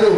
Obrigado.